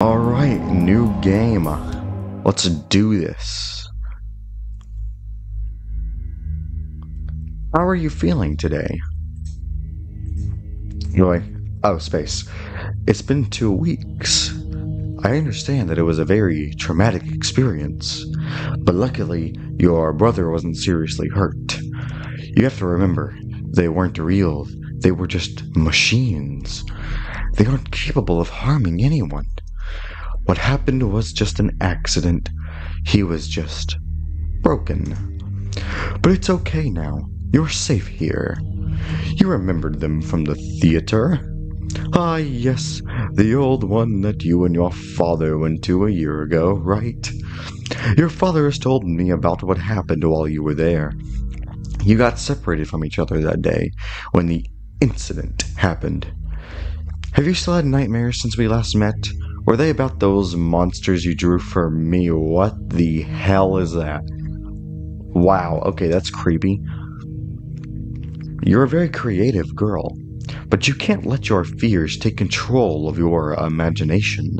Alright, new game. Let's do this. How are you feeling today? You're like, oh, space. It's been two weeks. I understand that it was a very traumatic experience, but luckily your brother wasn't seriously hurt. You have to remember, they weren't real, they were just machines. They aren't capable of harming anyone. What happened was just an accident. He was just broken. But it's okay now. You're safe here. You remembered them from the theater? Ah, yes, the old one that you and your father went to a year ago, right? Your father has told me about what happened while you were there. You got separated from each other that day when the incident happened. Have you still had nightmares since we last met? Were they about those monsters you drew for me? What the hell is that? Wow, okay, that's creepy. You're a very creative girl, but you can't let your fears take control of your imagination.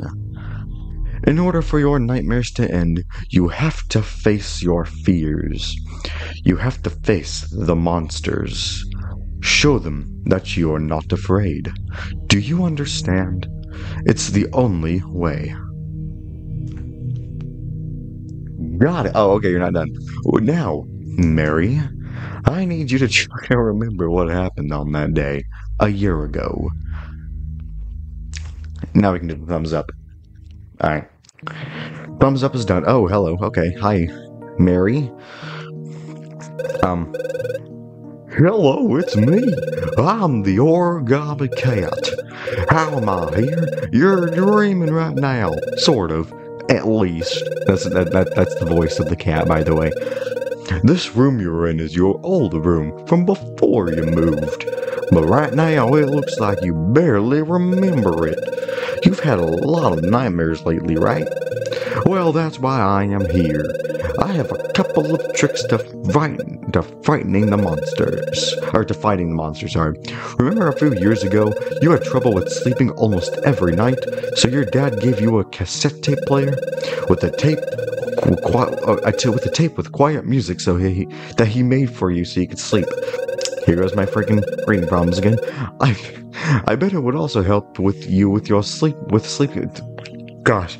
In order for your nightmares to end, you have to face your fears. You have to face the monsters. Show them that you are not afraid. Do you understand? It's the only way. Got it. Oh, okay, you're not done. Now, Mary, I need you to try to remember what happened on that day a year ago. Now we can do the thumbs up. Alright. Thumbs up is done. Oh, hello. Okay. Hi, Mary. Um. Hello, it's me. I'm the origami cat. How am I here? You're dreaming right now, sort of. At least. That's that, that that's the voice of the cat, by the way. This room you're in is your old room from before you moved. But right now it looks like you barely remember it. You've had a lot of nightmares lately, right? Well, that's why I am here. I have a couple of tricks to frighten, to frightening the monsters, or to fighting the monsters. Sorry. Remember a few years ago, you had trouble with sleeping almost every night, so your dad gave you a cassette tape player with a tape, uh, with a tape with quiet music, so he that he made for you so you could sleep. Here goes my freaking reading problems again. I, I bet it would also help with you with your sleep, with sleep. Gosh,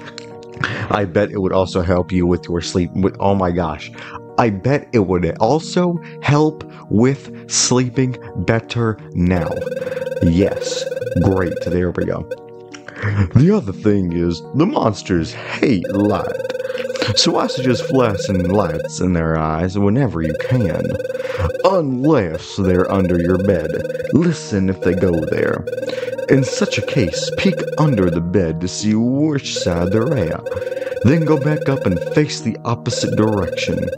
I bet it would also help you with your sleep. With, oh my gosh. I bet it would also help with sleeping better now. Yes. Great. There we go. The other thing is, the monsters hate light. So I suggest flashing lights in their eyes whenever you can. Unless they're under your bed. Listen if they go there. In such a case, peek under the bed to see which side they're at. Then go back up and face the opposite direction.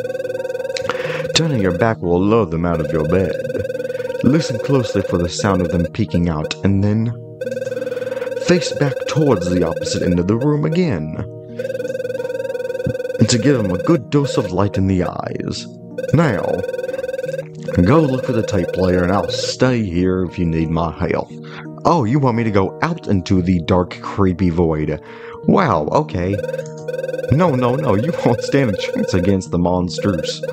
Turning your back will lure them out of your bed. Listen closely for the sound of them peeking out, and then face back towards the opposite end of the room again. And to give them a good dose of light in the eyes. Now, go look for the tape player, and I'll stay here if you need my help. Oh, you want me to go out into the dark, creepy void? Wow, okay. No, no, no, you won't stand a chance against the monsters.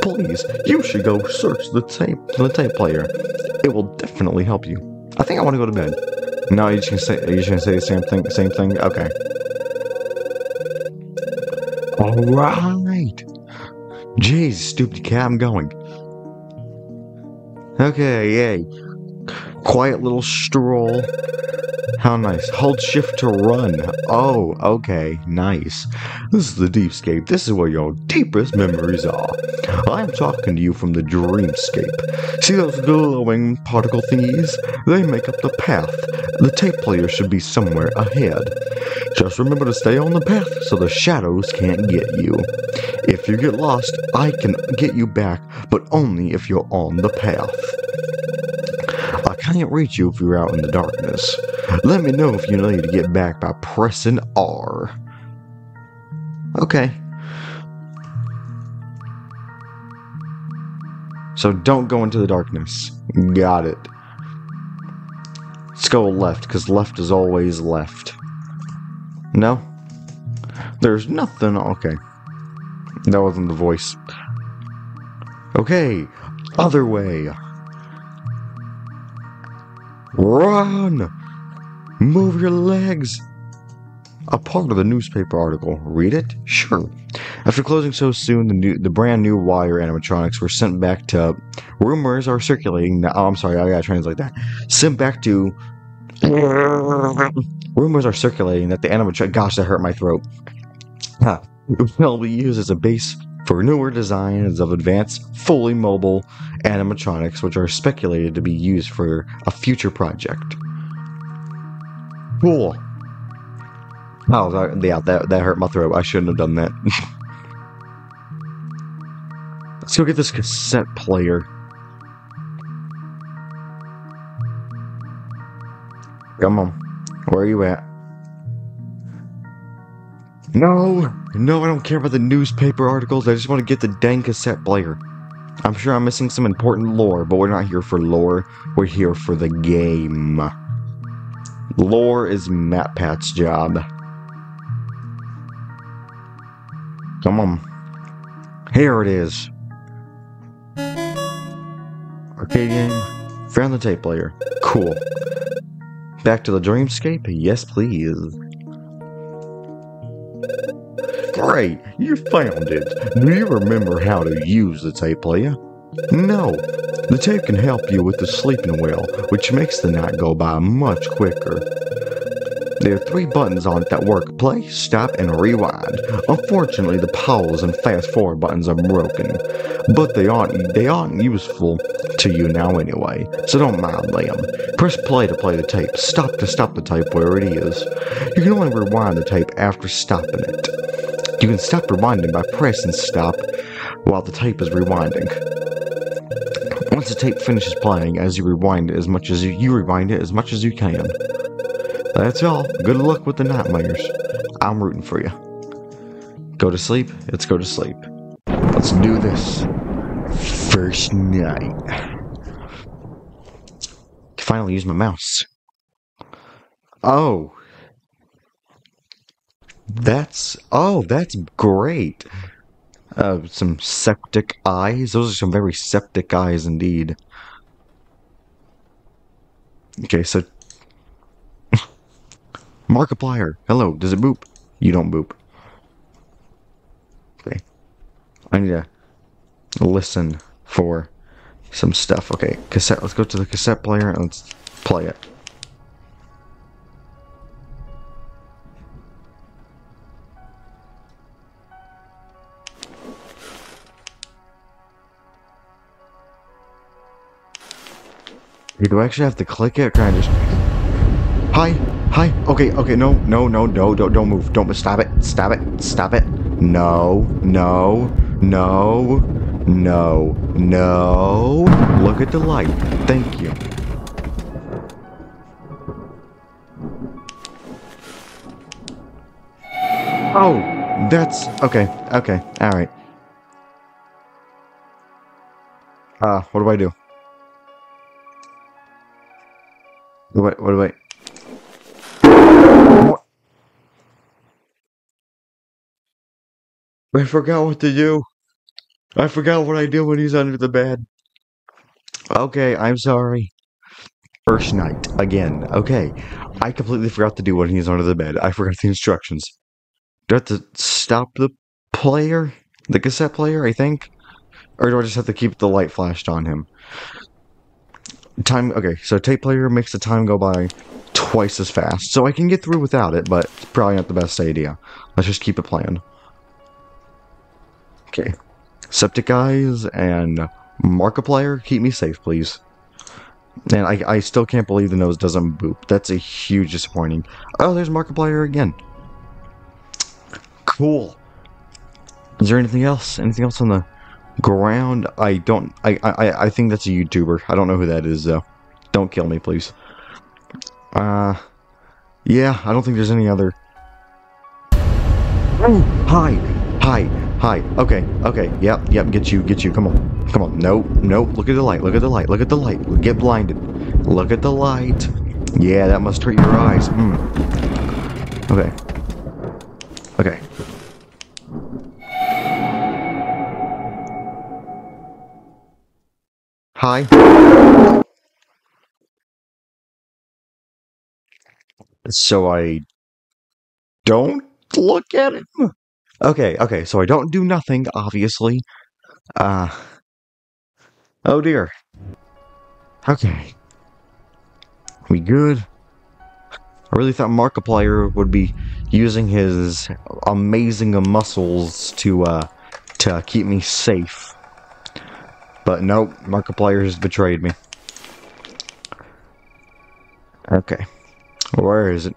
Please, you should go search the tape the tape player. It will definitely help you. I think I want to go to bed. No, you just gonna say you gonna say the same thing same thing? Okay. Alright. Jeez, stupid cat, I'm going. Okay, yay. Quiet little stroll. How nice. Hold shift to run. Oh, okay. Nice. This is the Deepscape. This is where your deepest memories are. I'm talking to you from the Dreamscape. See those glowing particle thingies? They make up the path. The tape player should be somewhere ahead. Just remember to stay on the path so the shadows can't get you. If you get lost, I can get you back, but only if you're on the path. Can't reach you if you're out in the darkness. Let me know if you need to get back by pressing R. Okay. So don't go into the darkness. Got it. Let's go left, because left is always left. No? There's nothing. Okay. That wasn't the voice. Okay. Other way. Run! Move your legs! A part of the newspaper article. Read it? Sure. After closing so soon, the new, the brand new wire animatronics were sent back to. Rumors are circulating. Now, oh, I'm sorry, I gotta translate that. Sent back to. Rumors are circulating that the animatronic. Gosh, that hurt my throat. Huh. Will be used as a base for newer designs of advanced, fully mobile animatronics, which are speculated to be used for a future project. Cool. Oh, that, yeah, that, that hurt my throat. I shouldn't have done that. Let's go get this cassette player. Come on. Where are you at? No! No, I don't care about the newspaper articles. I just want to get the dang cassette player. I'm sure I'm missing some important lore, but we're not here for lore. We're here for the game. Lore is MatPat's job. Come on. Here it is. Arcade game. Found the tape player. Cool. Back to the dreamscape? Yes, please. Great, you found it. Do you remember how to use the tape player? No. The tape can help you with the sleeping well, which makes the night go by much quicker. There are three buttons on it that work play, stop, and rewind. Unfortunately, the pause and fast forward buttons are broken, but they aren't they aren't useful to you now anyway, so don't mind them. Press play to play the tape, stop to stop the tape where it is. You can only rewind the tape after stopping it. You can stop rewinding by pressing stop while the tape is rewinding. Once the tape finishes playing, as you rewind it as much as you, you rewind it as much as you can. That's all. Good luck with the nightmares. I'm rooting for you. Go to sleep. Let's go to sleep. Let's do this. First night. Finally use my mouse. Oh, that's oh, that's great. Uh, some septic eyes. Those are some very septic eyes indeed. Okay, so Markiplier. Hello. Does it boop? You don't boop. Okay. I need to listen for some stuff. Okay, cassette. Let's go to the cassette player and let's play it. Do I actually have to click it? Or can I just... Hi! Hi! Okay, okay, no, no, no, no, don't, don't move. Don't, stop it. Stop it. Stop it. No, no, no, no, no. Look at the light. Thank you. Oh, that's... Okay, okay, alright. Uh, what do I do? Wait, wait. I... What? I forgot what to do. I forgot what I do when he's under the bed. Okay, I'm sorry. First night, again. Okay. I completely forgot to do when he's under the bed. I forgot the instructions. Do I have to stop the player? The cassette player, I think? Or do I just have to keep the light flashed on him? Time okay so tape player makes the time go by twice as fast. So i can get through without it but it's probably not the best idea. Let's just keep it playing. Okay. Septic eyes and markiplier keep me safe please. And I, I still can't believe the nose doesn't boop. That's a huge disappointing. Oh there's markiplier again. Cool. Is there anything else? Anything else on the ground. I don't. I, I I think that's a YouTuber. I don't know who that is though. Don't kill me, please. Uh, yeah. I don't think there's any other. Oh, hi, hi, hi. Okay, okay. Yep, yep. Get you, get you. Come on, come on. Nope, nope. Look at the light. Look at the light. Look at the light. Get blinded. Look at the light. Yeah, that must hurt your eyes. Mm. Okay. Okay. Hi. So I don't look at him? Okay, okay, so I don't do nothing, obviously. Uh. Oh dear. Okay. We good? I really thought Markiplier would be using his amazing muscles to, uh, to keep me safe. But nope, Markiplier has betrayed me. Okay. Where is it?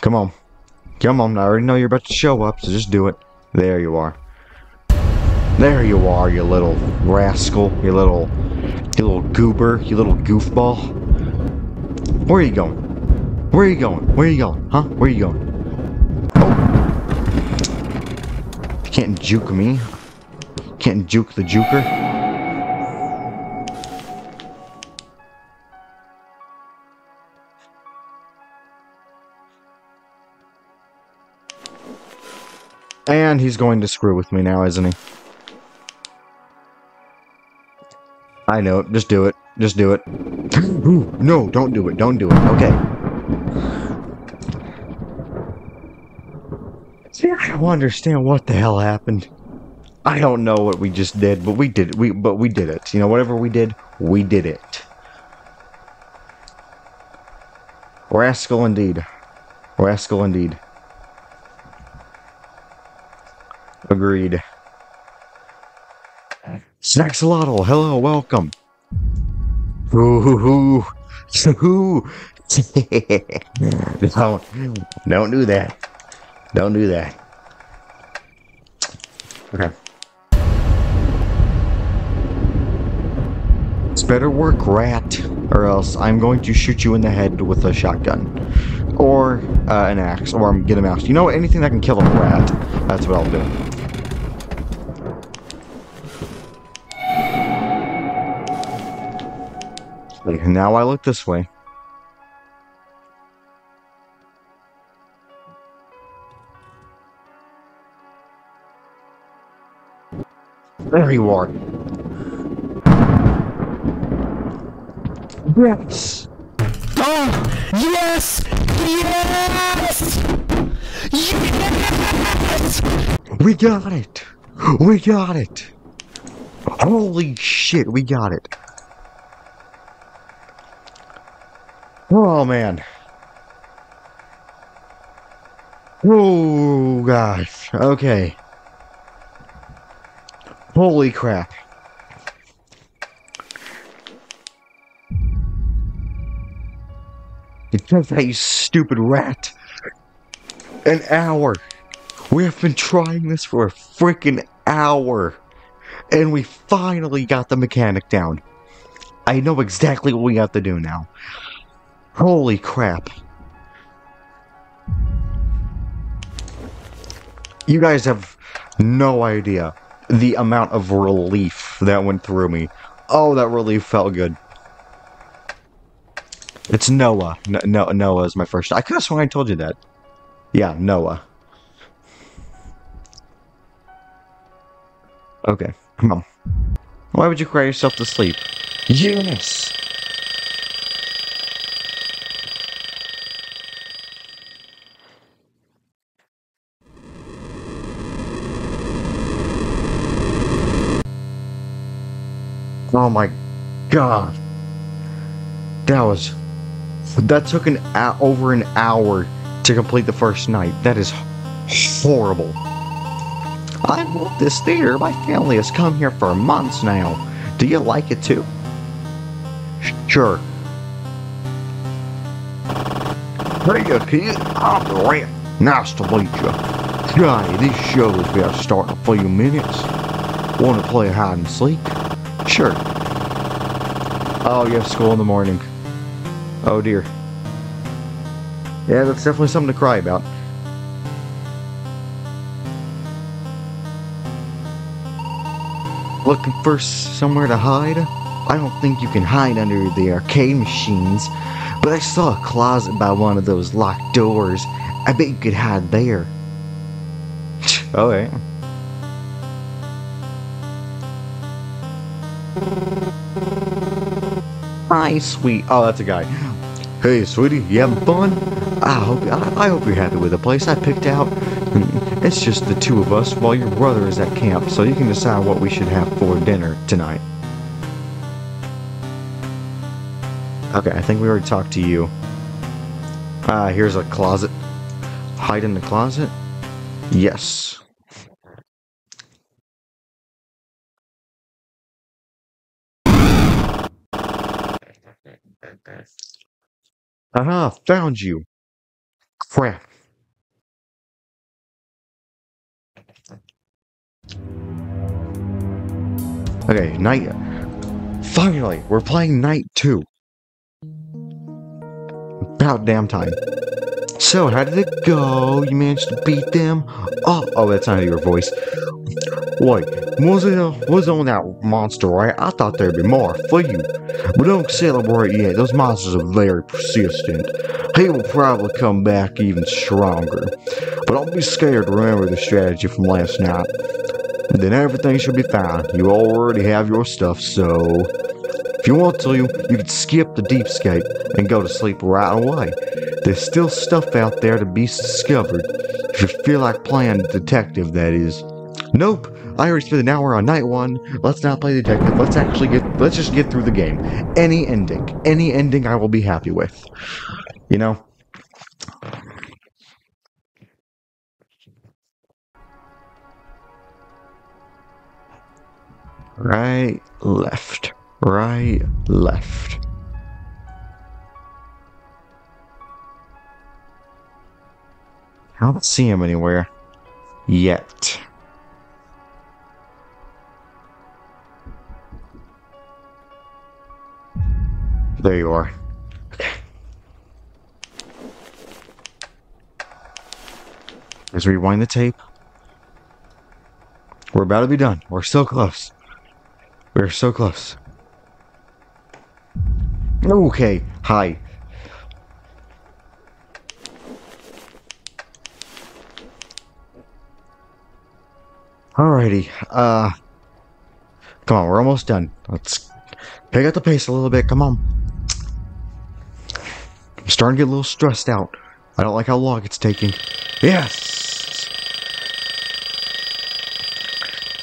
Come on. Come on, I already know you're about to show up, so just do it. There you are. There you are, you little rascal. You little... You little goober. You little goofball. Where are you going? Where are you going? Where are you going? Huh? Where are you going? Oh. You can't juke me. You can't juke the juker. And he's going to screw with me now, isn't he? I know it. Just do it. Just do it. No, don't do it. Don't do it. Okay. See, I don't understand what the hell happened. I don't know what we just did, but we did. We but we did it. You know, whatever we did, we did it. Rascal indeed. Rascal indeed. Agreed. Snaxolotl, hello, welcome. Ooh, ooh, don't, don't do that. Don't do that. Okay. It's better work, rat, or else I'm going to shoot you in the head with a shotgun. Or uh, an axe, or I'm get a mouse. You know, anything that can kill a rat, that's what I'll do. Now I look this way. There you are. Yes! Oh! Yes! Yes! Yes! We got it! We got it! Holy shit, we got it. Oh, man. Oh, gosh. Okay. Holy crap. It took that, you stupid rat. An hour. We have been trying this for a freaking hour. And we finally got the mechanic down. I know exactly what we have to do now. Holy crap. You guys have no idea the amount of relief that went through me. Oh, that relief felt good. It's Noah. No, no Noah is my first. I could have sworn I told you that. Yeah, Noah. Okay, come on. Why would you cry yourself to sleep? Eunice! Oh my god. That was... That took an over an hour to complete the first night. That is horrible. I love this theater. My family has come here for months now. Do you like it too? Sure. Hey, kid. I'm the rat. Nice to meet you. Johnny, this show's about to start in a few minutes. Want to play hide and seek? Sure. Oh, you have school in the morning. Oh dear. Yeah, that's definitely something to cry about. Looking for somewhere to hide? I don't think you can hide under the arcade machines, but I saw a closet by one of those locked doors. I bet you could hide there. Oh, Okay. Hi, sweet. Oh, that's a guy. Hey, sweetie, you having fun? I hope I, I hope you're happy with the place I picked out. It's just the two of us while your brother is at camp, so you can decide what we should have for dinner tonight. Okay, I think we already talked to you. Ah, here's a closet. Hide in the closet? Yes. Aha, uh-huh, found you. Crap. Okay, night. Finally, we're playing night two. About damn time. So, how did it go? You managed to beat them? Oh, oh, that's not your voice. Wait, was it, uh, was on that monster, right? I thought there'd be more for you. But don't celebrate yet, those monsters are very persistent. He will probably come back even stronger. But don't be scared, to remember the strategy from last night. Then everything should be fine. You already have your stuff, so... If you want to, you can skip the deepscape and go to sleep right away. There's still stuff out there to be discovered. If you feel like playing detective, that is. Nope. I already spent an hour on night one. Let's not play detective. Let's actually get. Let's just get through the game. Any ending, any ending, I will be happy with. You know. Right, left, right, left. I don't see him anywhere. Yet. There you are. Okay. Let's rewind the tape. We're about to be done. We're so close. We're so close. Okay, hi. Alrighty, uh... Come on, we're almost done. Let's pick up the pace a little bit, come on. I'm starting to get a little stressed out. I don't like how long it's taking. Yes!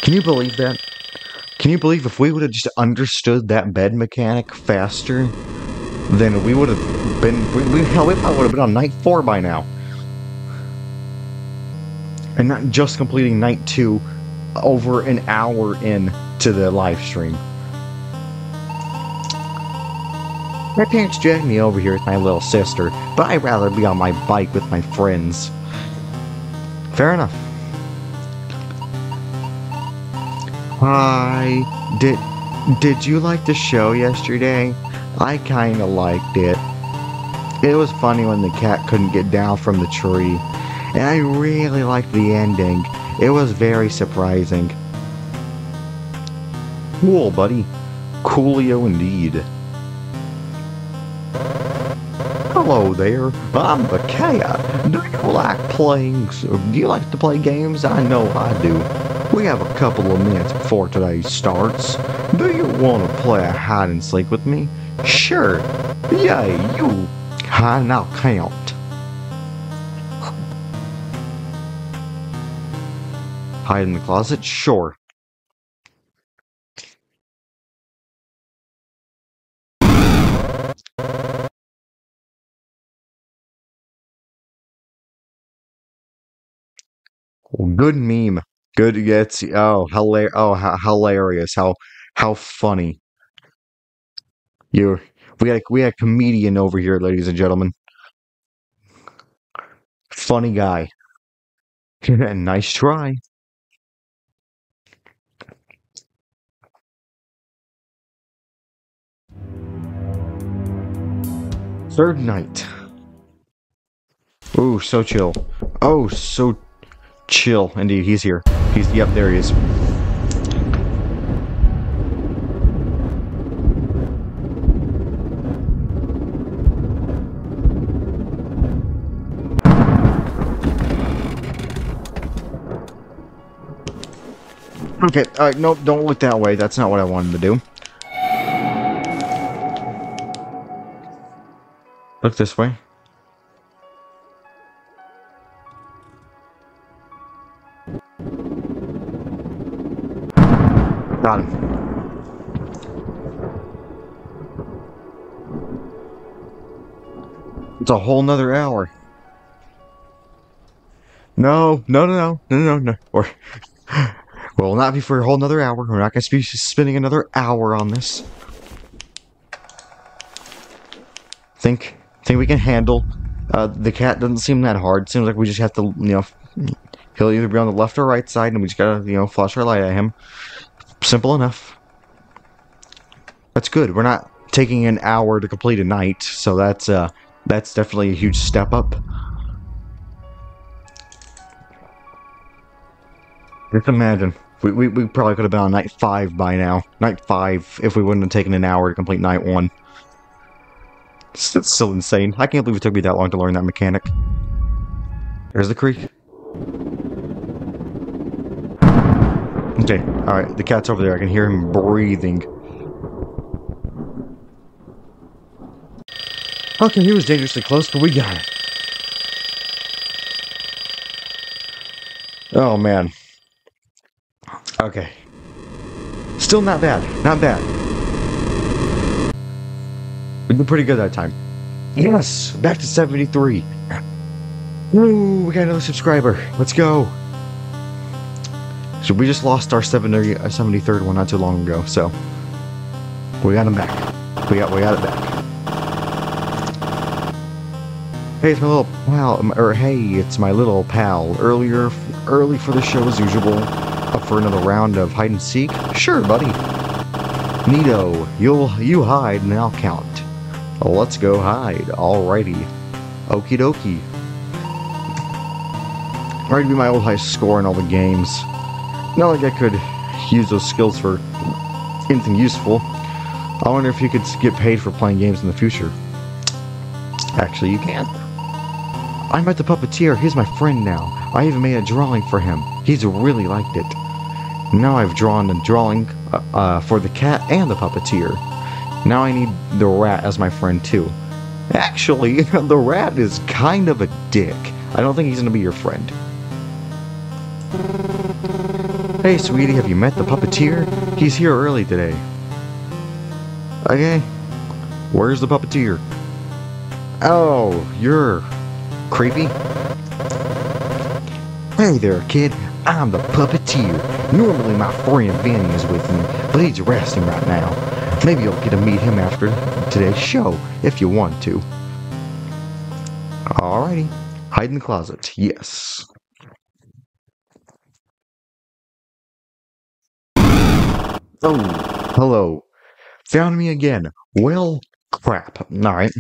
Can you believe that? Can you believe if we would have just understood that bed mechanic faster, then we would have been, we, we, hell, we probably would have been on night four by now. And not just completing night two over an hour in to the live stream. My parents dragged me over here with my little sister, but I'd rather be on my bike with my friends. Fair enough. Hi. Did did you like the show yesterday? I kinda liked it. It was funny when the cat couldn't get down from the tree. And I really liked the ending. It was very surprising. Cool, buddy. Coolio indeed. Hello there, I'm the cat. Do you like playing? Do you like to play games? I know I do. We have a couple of minutes before today starts. Do you want to play a hide and seek with me? Sure. Yeah, you. And I'll count. Hide in the closet? Sure. Good meme. Good. It's oh, hilarious. Oh, how hilarious. How how funny. You we got we had a comedian over here, ladies and gentlemen. Funny guy. Nice try. Third night. Ooh, so chill. Oh, so chill. Indeed, he's here. He's yep, there he is. Okay, alright, nope, don't look that way. That's not what I wanted to do. Look this way. Got him. It's a whole nother hour. No, no, no, no, no, no, no. Or, well, not be for a whole another hour. We're not going to be spending another hour on this. Think, think we can handle. Uh, the cat doesn't seem that hard. Seems like we just have to, you know, he'll either be on the left or right side, and we just gotta, you know, flash our light at him. Simple enough. That's good. We're not taking an hour to complete a night, so that's uh, that's definitely a huge step up. Just imagine. We, we, we probably could have been on night 5 by now. Night 5, if we wouldn't have taken an hour to complete night 1. It's, it's still insane. I can't believe it took me that long to learn that mechanic. There's the creek. Okay, alright, the cat's over there. I can hear him breathing. Okay, he was dangerously close, but we got it. Oh, man. Okay. Still not bad. Not bad. We did pretty good that time. Yes! Back to 73. Woo! We got another subscriber. Let's go. So we just lost our uh, 70, 73rd one not too long ago, so we got him back. We got we got it back. Hey, it's my little pal, or hey, it's my little pal. Earlier, early for the show as usual. Up for another round of hide and seek? Sure, buddy. Neato, you'll you hide and I'll count. Let's go hide. Alrighty. Okie dokie. Already be my old high score in all the games. Not like I could use those skills for anything useful. I wonder if you could get paid for playing games in the future. Actually, you can. I met the puppeteer. He's my friend now. I even made a drawing for him. He's really liked it. Now I've drawn a drawing uh, uh, for the cat and the puppeteer. Now I need the rat as my friend too. Actually, the rat is kind of a dick. I don't think he's gonna be your friend. Hey, sweetie, have you met the puppeteer? He's here early today. Okay. Where's the puppeteer? Oh, you're creepy. Hey there, kid. I'm the puppeteer. Normally my friend Vinnie is with me, but he's resting right now. Maybe you'll get to meet him after today's show, if you want to. Alrighty. Hide in the closet. Yes. Oh, hello. Found me again. Well, crap. Alright.